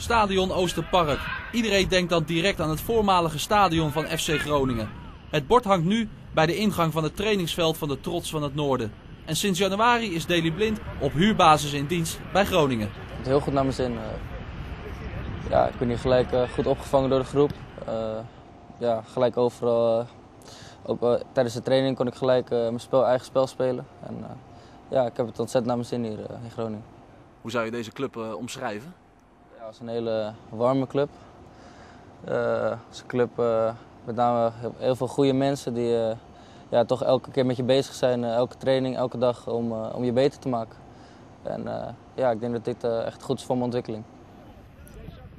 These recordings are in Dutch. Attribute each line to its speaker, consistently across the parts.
Speaker 1: Stadion Oosterpark. Iedereen denkt dan direct aan het voormalige stadion van FC Groningen. Het bord hangt nu bij de ingang van het trainingsveld van de Trots van het Noorden. En sinds januari is Daley Blind op huurbasis in dienst bij Groningen.
Speaker 2: Het heel goed naar mijn zin. eh. ja, ik ben hier gelijk eh, goed opgevangen door de groep. Eh, ja, gelijk overal. eh, ook eh, tijdens de training kon ik gelijk eh, mijn spel, eigen spel spelen. En eh, ja, ik heb het ontzettend naar mijn zin hier in Groningen.
Speaker 1: Hoe zou je deze club eh, omschrijven?
Speaker 2: Het is een hele warme club. Eh, het is een club eh, met name heel- veel goede mensen die eh, ja, toch elke keer met je bezig zijn. eh, elke training, elke dag om, eh, om je beter te maken. En eh, ja, ik denk dat dit eh, echt goed is voor mijn ontwikkeling.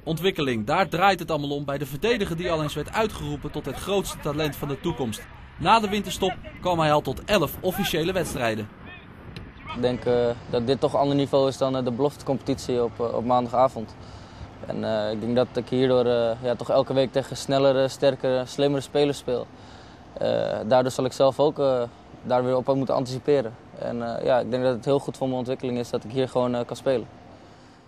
Speaker 1: Ontwikkeling, daar draait het allemaal om bij de verdediger die al eens werd uitgeroepen tot het grootste talent van de toekomst. Na de winterstop kwam hij al tot 11 officiële wedstrijden.
Speaker 2: Ik denk eh, dat dit toch een ander niveau is dan eh, de beloftecompetitie op, eh, op maandagavond. En eh, ik denk dat ik hierdoor eh, ja, toch elke week tegen snellere, sterkere, slimmere spelers speel. Eh, daardoor zal ik zelf ook daar weer op moeten anticiperen. En ja, ik denk dat het heel goed voor mijn ontwikkeling is dat ik hier gewoon kan spelen.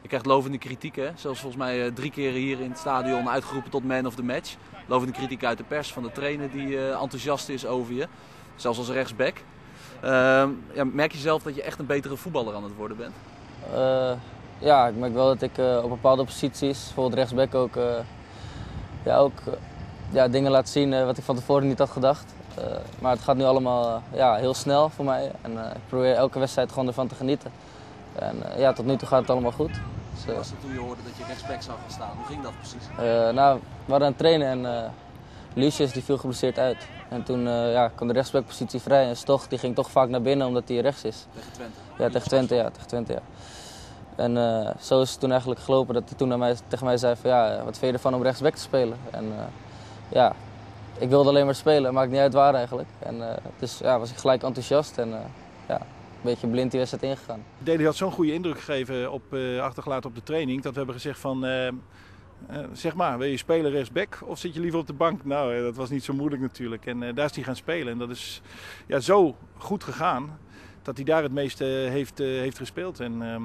Speaker 1: Je krijgt lovende kritiek, hè? Zelfs volgens mij drie keer hier in het stadion uitgeroepen tot man of the match. Lovende kritiek uit de pers van de trainer die enthousiast is over je. Zelfs als rechtsback. Ehm, ja, merk je zelf dat je echt een betere voetballer aan het worden bent?
Speaker 2: Ja, ik merk wel dat ik eh, op bepaalde posities, bijvoorbeeld rechtsback ook, eh, ja, ook eh, ja, dingen laat zien wat ik van tevoren niet had gedacht. Maar het gaat nu allemaal ja, heel snel voor mij en ik probeer elke wedstrijd gewoon ervan te genieten. En ja, tot nu toe gaat het allemaal goed. Dus, eh,
Speaker 1: Was het toen je hoorde dat je rechtsback zou gaan staan? Hoe ging dat precies?
Speaker 2: nou, we waren aan het trainen en Lucius die viel geblesseerd uit. En toen ja, kwam de rechtsbackpositie vrij en Stoch die ging toch vaak naar binnen omdat hij rechts is.
Speaker 1: Tegen Twente.
Speaker 2: Ja, tegen Twente, ja. Tegen Twente, ja. En eh, zo is het toen eigenlijk gelopen dat hij toen naar mij, tegen mij zei van ja, wat vind je ervan om rechtsback te spelen? En eh, ja, ik wilde alleen maar spelen, maakt niet uit waar eigenlijk. En eh, dus ja, was ik gelijk enthousiast en ja, een beetje blind die wedstrijd ingegaan.
Speaker 3: Deli had zo'n goede indruk gegeven op, achtergelaten op de training. Dat we hebben gezegd van, zeg maar, wil je spelen rechtsback of zit je liever op de bank? Nou, dat was niet zo moeilijk natuurlijk. En daar is hij gaan spelen. En dat is ja, zo goed gegaan dat hij daar het meeste heeft, eh, heeft gespeeld. En ehm,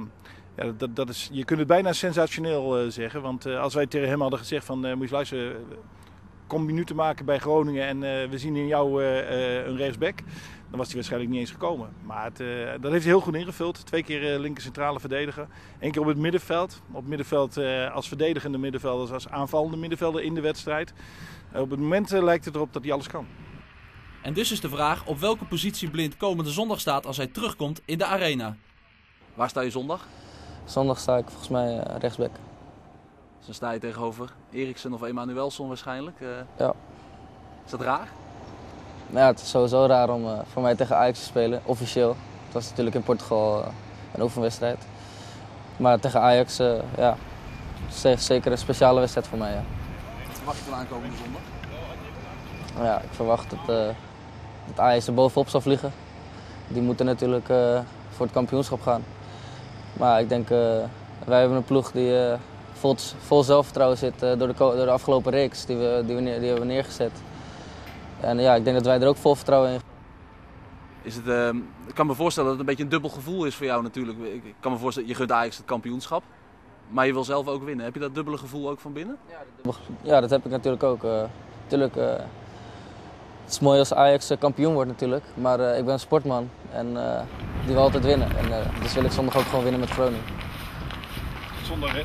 Speaker 3: ja, dat, dat is, je kunt het bijna sensationeel eh, zeggen. Want eh, als wij tegen hem hadden gezegd van, eh, moet je luisteren, eh, kom minuten maken bij Groningen en eh, we zien in jou eh, eh, een rechtsback. Dan was hij waarschijnlijk niet eens gekomen. Maar het, eh, dat heeft hij heel goed ingevuld. Twee keer eh, linker centrale verdediger. Eén keer op het middenveld. Op het middenveld eh, als verdedigende middenvelder, als aanvallende middenvelder in de wedstrijd. Eh, op het moment eh, lijkt het erop dat hij alles kan.
Speaker 1: En dus is de vraag op welke positie Blind komende zondag staat als hij terugkomt in de arena. Waar sta je zondag?
Speaker 2: Zondag sta ik volgens mij eh, rechtsback.
Speaker 1: Dus dan sta je tegenover Eriksen of Emanuelson waarschijnlijk. eh.
Speaker 2: Ja.
Speaker 1: Is dat raar?
Speaker 2: Ja, het is sowieso raar om eh, voor mij tegen Ajax te spelen, officieel. Het was natuurlijk in Portugal een oefenwedstrijd. Maar tegen Ajax, ja, ze- zeker een speciale wedstrijd voor mij, ja.
Speaker 1: Wat verwacht je van aankomende zondag?
Speaker 2: Ja, ik verwacht dat, dat Ajax er bovenop zal vliegen. Die moeten natuurlijk eh, voor het kampioenschap gaan. Maar ik denk, eh, wij hebben een ploeg die eh, vol, vol zelfvertrouwen zit door, de, door de afgelopen reeks die we, die, we neer- die hebben neergezet. En ja, ik denk dat wij er ook vol vertrouwen in
Speaker 1: Is het, ehm, ik kan me voorstellen dat het een beetje een dubbel gevoel is voor jou natuurlijk. Ik kan me voorstellen, je gunt Ajax het kampioenschap. Maar je wil zelf ook winnen. Heb je dat dubbele gevoel ook van binnen?
Speaker 2: Ja, dat heb ik natuurlijk ook. eh natuurlijk, het is mooi als Ajax eh, kampioen wordt natuurlijk. Maar eh, ik ben een sportman en eh, die wil altijd winnen. En, dus wil ik zondag ook gewoon winnen met Groningen.
Speaker 3: Zondag